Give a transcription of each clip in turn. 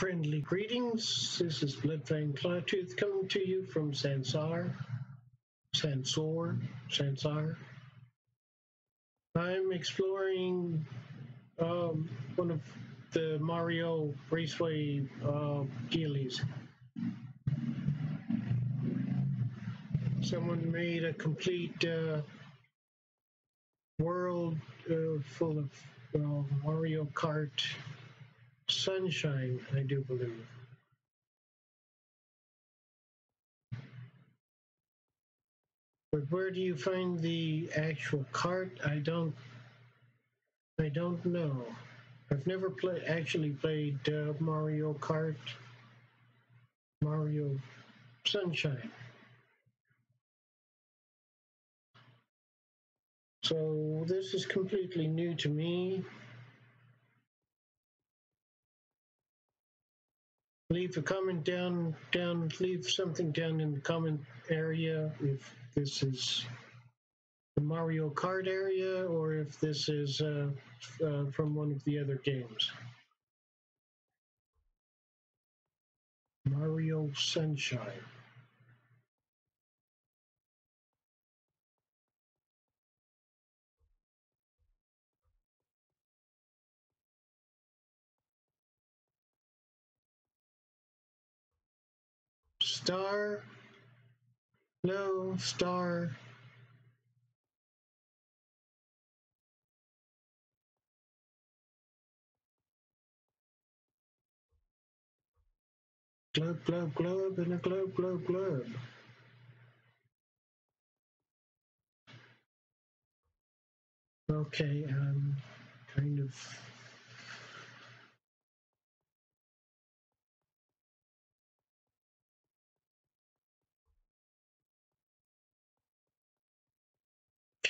Friendly greetings. This is Bloodfang Clawtooth coming to you from Sansar. Sansor. Sansar. I'm exploring um, one of the Mario Raceway uh, gillies. Someone made a complete uh, world uh, full of uh, Mario Kart Sunshine, I do believe. But where do you find the actual cart? I don't. I don't know. I've never play, actually played uh, Mario Kart, Mario Sunshine. So this is completely new to me. Leave a comment down down leave something down in the comment area if this is the Mario Kart area or if this is uh, uh, from one of the other games. Mario Sunshine. Star. No, star. Globe, globe, globe, and a globe, globe, globe. Okay, um, kind of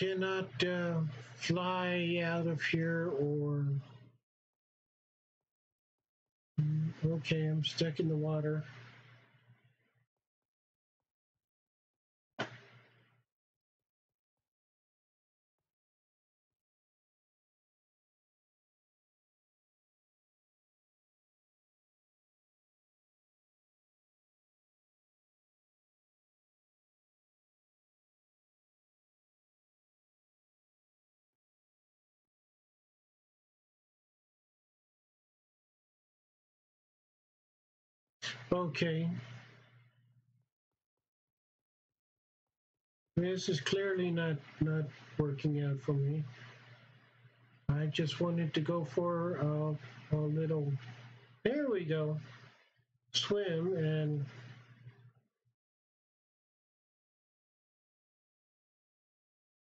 cannot uh, fly out of here or mm, okay i'm stuck in the water Okay. This is clearly not not working out for me. I just wanted to go for a, a little. There we go. Swim and.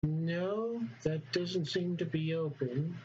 No, that doesn't seem to be open.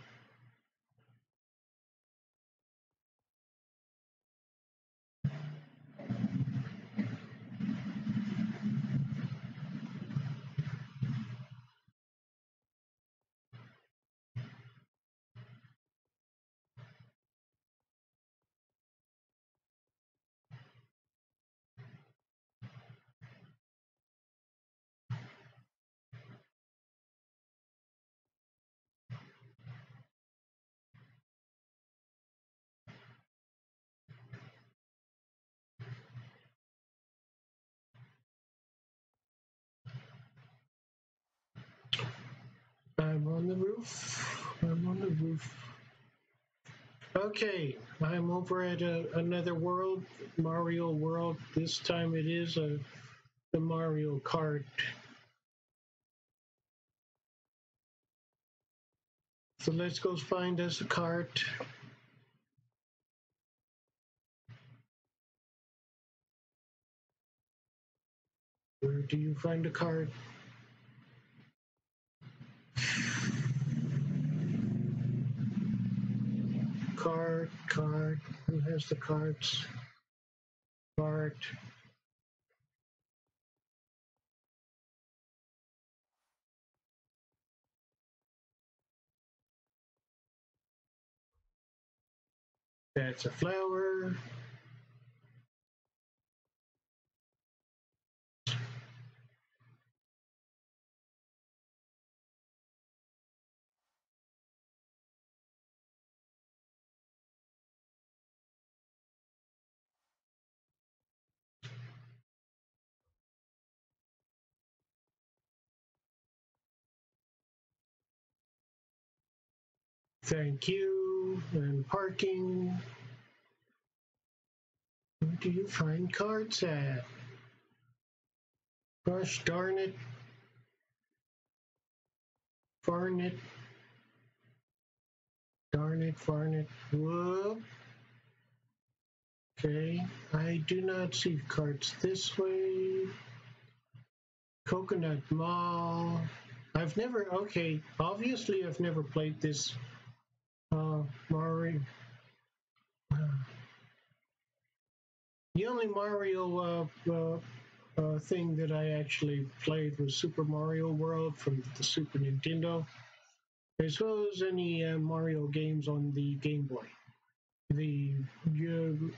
I'm on the roof. I'm on the roof. Okay, I'm over at a, another world, Mario World. This time it is a the Mario Kart. So let's go find us a cart. Where do you find a cart? Card, card. Who has the cards? Card. That's a flower. Thank you. And parking. Where do you find carts at? Gosh darn it. Farn it. Darn it, farn it. Whoop. Okay, I do not see carts this way. Coconut Mall. I've never, okay, obviously I've never played this Mario. Uh, the only Mario uh, uh, uh, thing that I actually played was Super Mario World from the Super Nintendo, as well as any uh, Mario games on the Game Boy. The uh,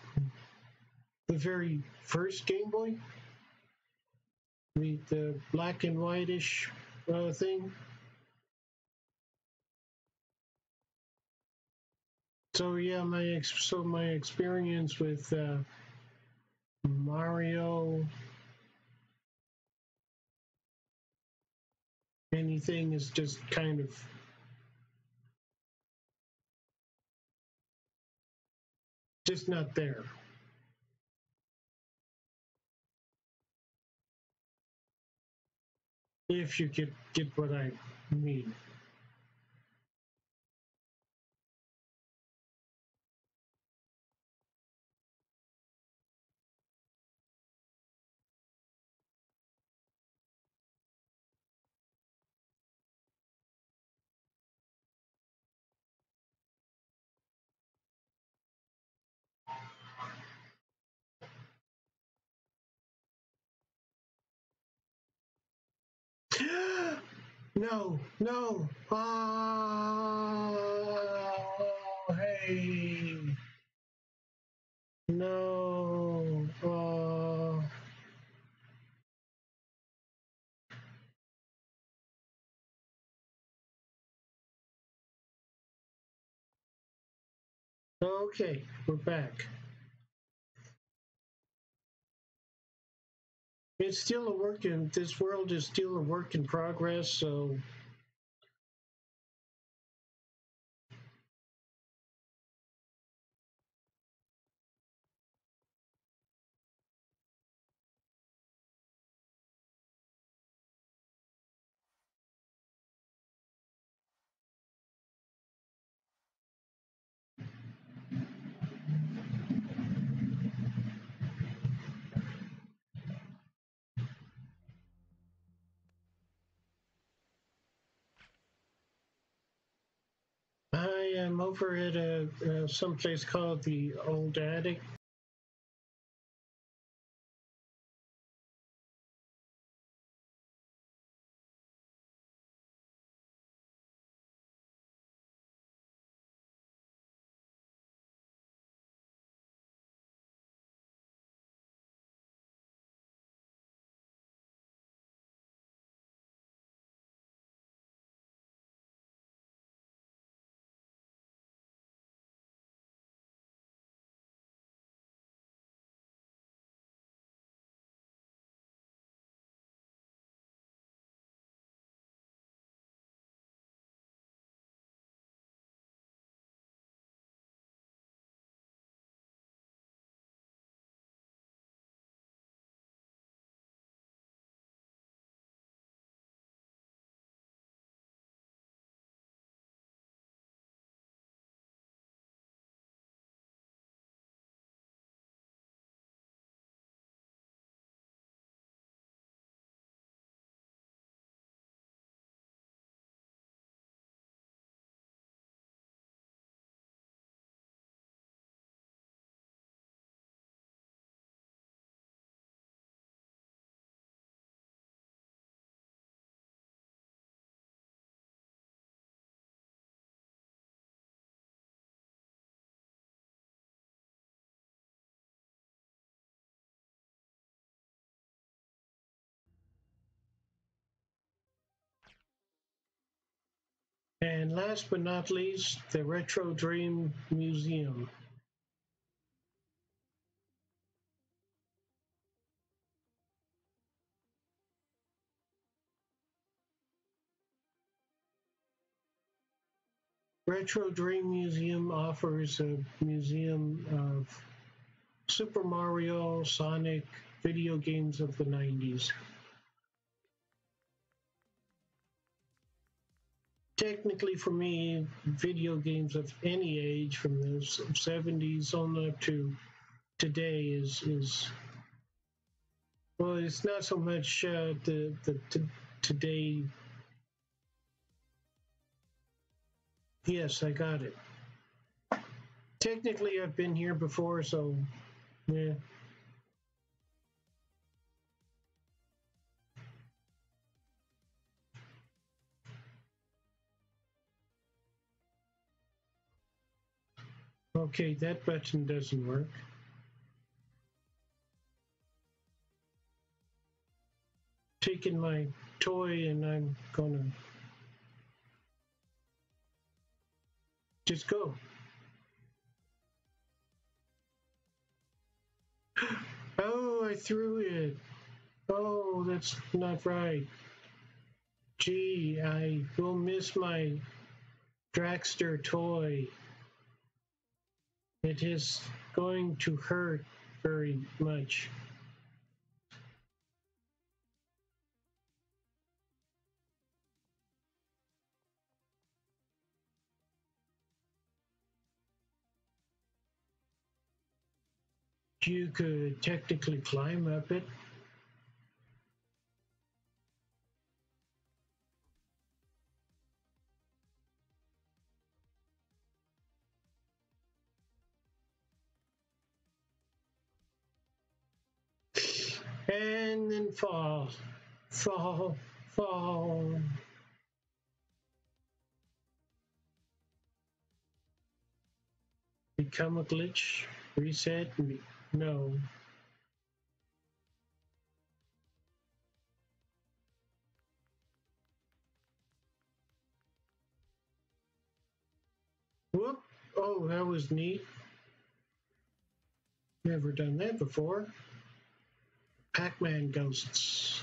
the very first Game Boy, the, the black and whitish uh, thing. So yeah, my ex- so my experience with uh, Mario, anything is just kind of just not there. If you get get what I mean. No, no. Oh, hey. No. Oh. Okay, we're back. It's still a work in this world is still a work in progress, so I am over at a, uh, someplace called the Old Attic. And last but not least, the Retro Dream Museum. Retro Dream Museum offers a museum of Super Mario, Sonic, video games of the 90s. Technically, for me, video games of any age, from the 70s on up to today, is is well, it's not so much uh, the the t- today. Yes, I got it. Technically, I've been here before, so yeah. Okay, that button doesn't work. Taking my toy and I'm gonna just go. Oh, I threw it. Oh, that's not right. Gee, I will miss my Dragster toy. It is going to hurt very much. You could technically climb up it. And then fall, fall, fall. Become a glitch, reset, me. no. Whoop. Oh, that was neat. Never done that before. Pac-Man ghosts.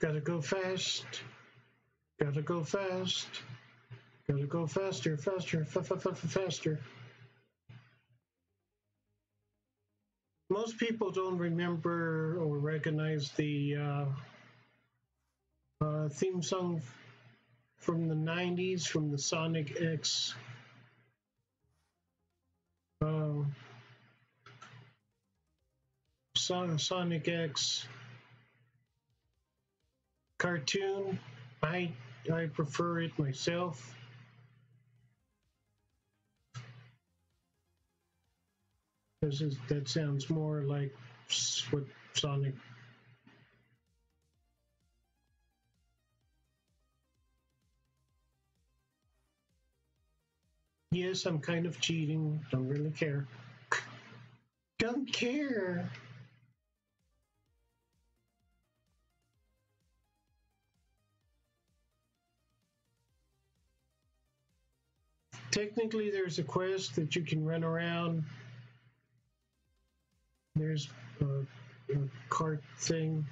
Gotta go fast. Gotta go fast. Gotta go faster, faster, fa fa fa faster. Most people don't remember or recognize the uh, uh, theme song from the 90s from the Sonic X uh, Sonic X cartoon. I I prefer it myself. This is that sounds more like what Sonic. Yes, I'm kind of cheating. Don't really care. Don't care. Technically there's a quest that you can run around. There's a, a cart thing.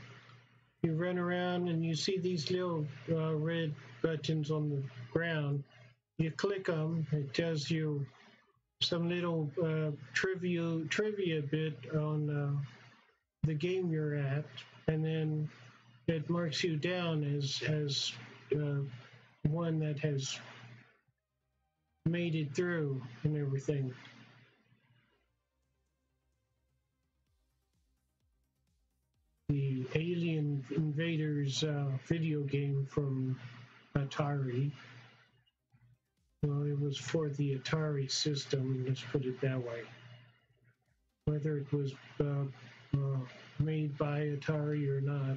You run around and you see these little uh, red buttons on the ground. You click them. It tells you some little uh, trivia trivia bit on uh, the game you're at, and then it marks you down as as uh, one that has made it through and everything. The Alien Invaders uh, video game from Atari. Well, it was for the Atari system, let's put it that way. Whether it was uh, uh, made by Atari or not,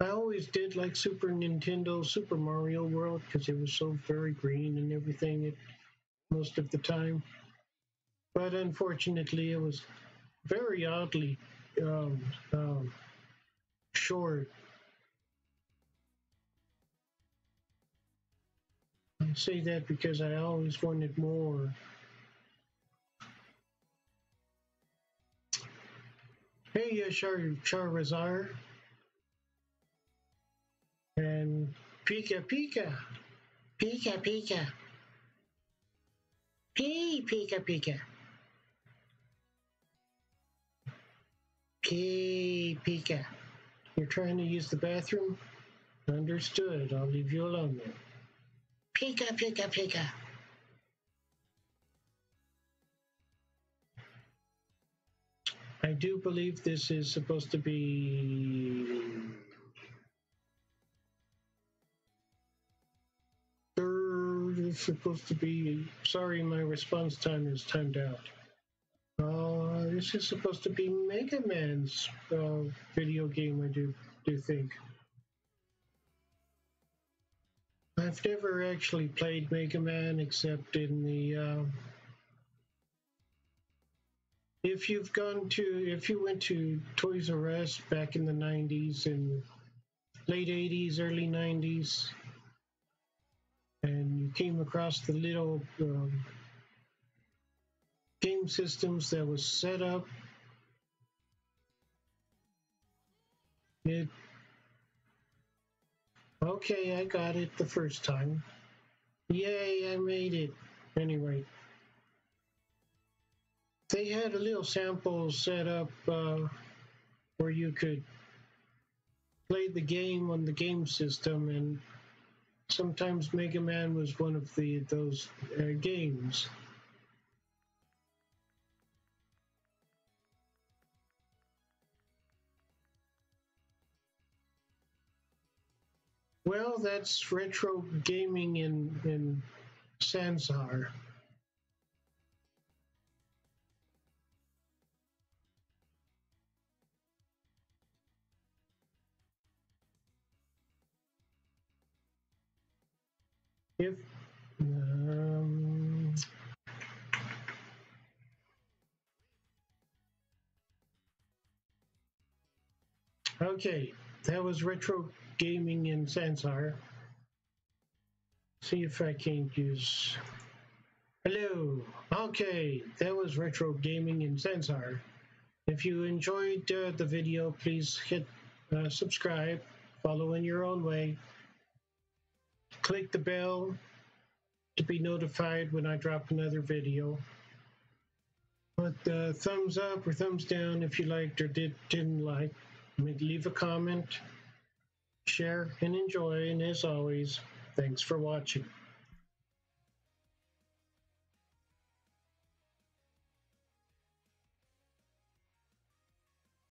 I always did like Super Nintendo, Super Mario World because it was so very green and everything it, most of the time. But unfortunately, it was very oddly um, um, short. I say that because I always wanted more. Hey, uh, Char Charizard. And Pika Pika. Pika Pika. P Pika Pika. P Pika. You're trying to use the bathroom? Understood. I'll leave you alone then. Pika Pika Pika. I do believe this is supposed to be is supposed to be sorry my response time is timed out. Uh, this is supposed to be Mega Man's uh, video game, I do do think. I've never actually played Mega Man except in the uh, if you've gone to if you went to Toys R Us back in the 90s and late 80s early 90s and you came across the little um, game systems that was set up it okay i got it the first time. Yay i made it. Anyway they had a little sample set up uh, where you could play the game on the game system, and sometimes Mega Man was one of the those uh, games. Well, that's retro gaming in in Sansar. If um, okay, that was retro gaming in Sansar. See if I can't use. Hello. Okay, that was retro gaming in Sansar. If you enjoyed uh, the video, please hit uh, subscribe, follow in your own way click the bell to be notified when I drop another video. Put the thumbs up or thumbs down if you liked or did, didn't like. Leave a comment, share, and enjoy. And as always, thanks for watching.